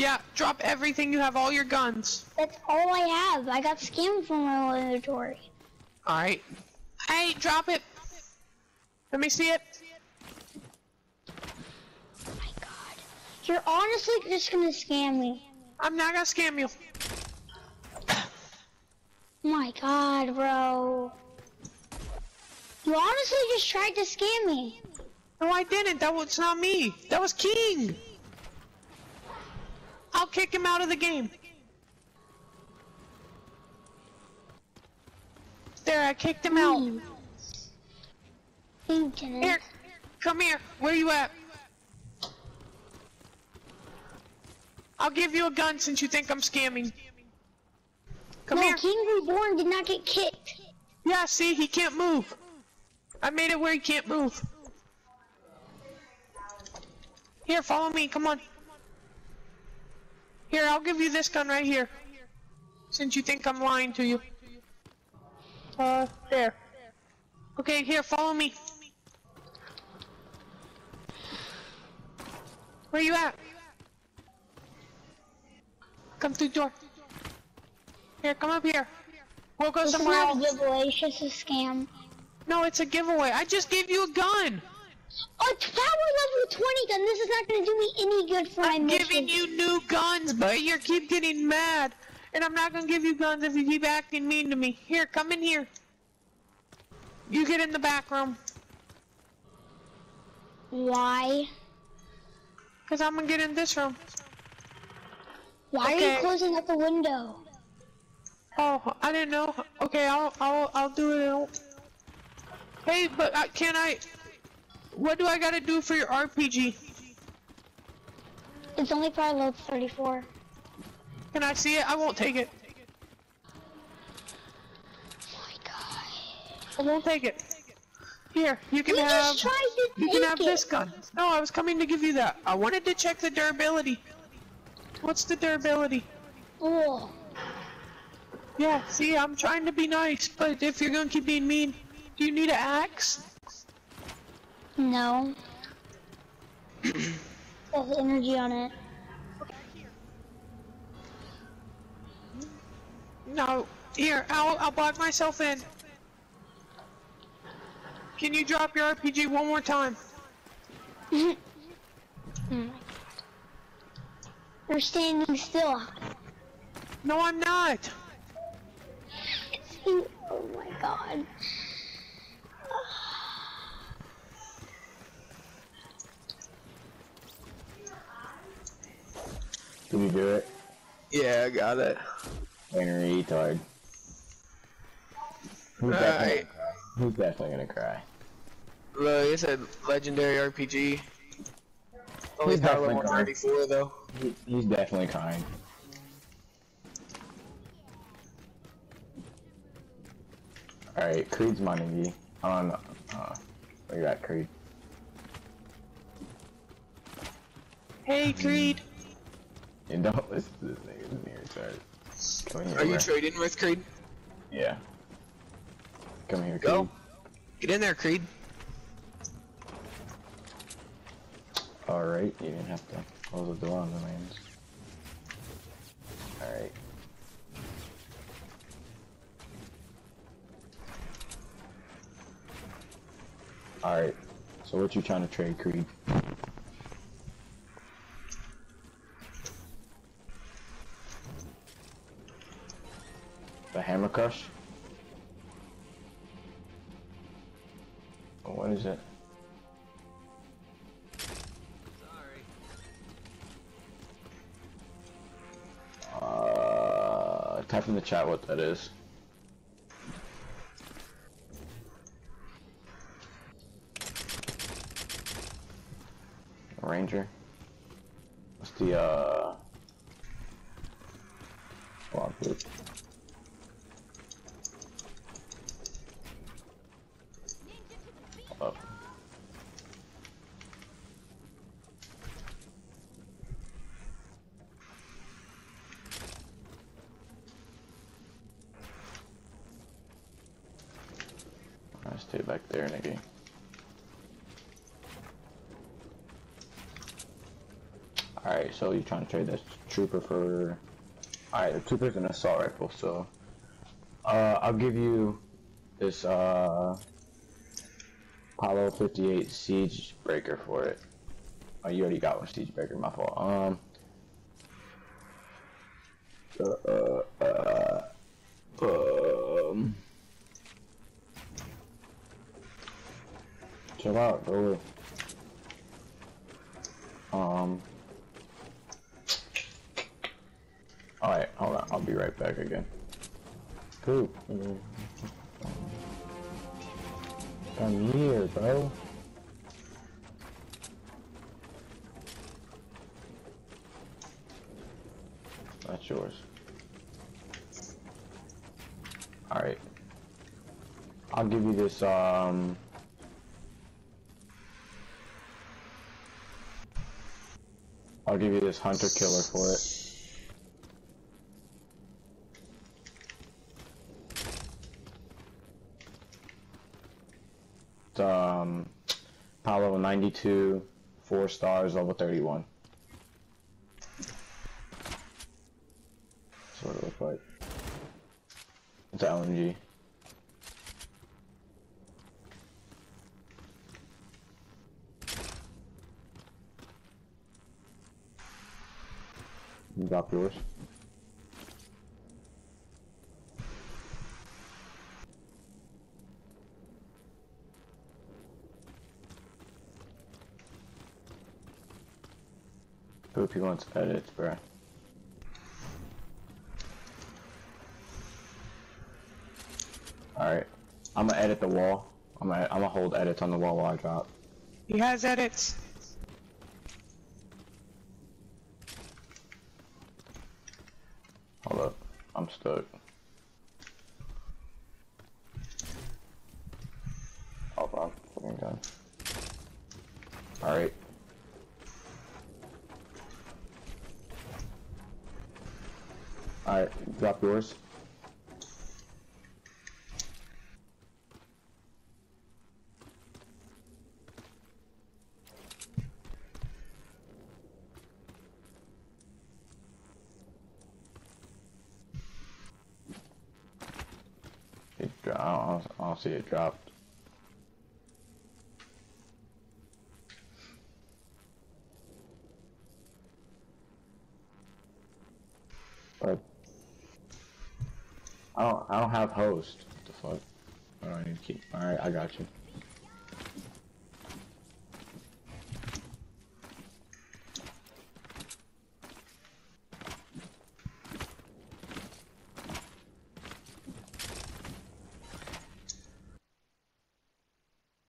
Yeah, drop everything you have, all your guns. That's all I have. I got scammed from my inventory. Alright. Hey, drop it. Let me see it. Oh my god. You're honestly just gonna scam me. I'm not gonna scam you. My god, bro. You honestly just tried to scam me. No, I didn't. That was not me. That was King. I'll kick him out of the game. There, I kicked him out. Here, come here. Where are you at? I'll give you a gun since you think I'm scamming. Come no, here. King Reborn did not get kicked. Yeah, see, he can't move. I made it where he can't move. Here, follow me, come on. Here, I'll give you this gun right here. Since you think I'm lying to you. Uh, there. Okay, here, follow me. Where you at? Come through the door. Here, come up here. We'll go This is somewhere not else. a giveaway, it's just a scam. No, it's a giveaway. I just gave you a gun. A power level 20 gun, this is not gonna do me any good for I'm my giving you new guns, but you keep getting mad. And I'm not gonna give you guns if you keep acting mean to me. Here, come in here. You get in the back room. Why? Cause I'm gonna get in this room. Why are you closing up the window? Oh, I didn't know. Okay, I'll I'll I'll do it. Hey, but uh, can I? What do I gotta do for your RPG? It's only probably level 34. Can I see it? I won't take it. Oh my god. I won't take it. Here, you can We have. just tried to You can have it. this gun. No, I was coming to give you that. I wanted to check the durability. What's the durability? Oh, Yeah, see, I'm trying to be nice, but if you're gonna keep being mean, do you need an axe? No. There's energy on it. No. Here, I'll, I'll block myself in. Can you drop your RPG one more time? Oh my god. You're standing still. No, I'm not. Oh my god. Did you do it? Yeah, I got it. You're retard. Who's definitely, Alright. gonna cry? Who's definitely gonna cry? Look, it said legendary RPG. Only He's power definitely level crying. though. He, he's definitely crying. Alright, Creed's mining you. On, uh, where you at, Creed? Hey, Creed. And don't listen to this nigga, this nigga retarded. Are you trading with Creed? Yeah. Come here, Creed. Go. Get in there, Creed. Alright, you didn't have to close the door on the names. Alright. Alright, so what you trying to trade, Creed? Crush? Oh, What is it? Uh, type in the chat what that is. Ranger. What's the uh? Squad stay back there, nigga. Alright. So you're trying to trade this trooper for... Alright, the trooper's an assault rifle, so... Uh, I'll give you this, uh... Apollo 58 Siege Breaker for it. Oh, you already got one Siege Breaker, my fault. Um... Uh, uh, uh, um... Chill out, go away. Um... Alright, hold on, I'll be right back again. Poop. Come here, bro. That's yours. Alright. I'll give you this, um... I'll give you this hunter killer for it. Um, Apollo 92, 4 stars, level 31. That's what it looks like. It's LMG. You drop yours. Hope he wants edits, bruh. Alright. I'm gonna edit the wall. I'm gonna, I'm gonna hold edits on the wall while I drop. He has edits. Oh, Hold up. I'm stuck. Hold on. Fucking done. Alright. Alright, drop yours. It dro- I don't, I don't see it dropped. But I don't I don't have host. What the fuck? Do I need keep? Alright, I got you.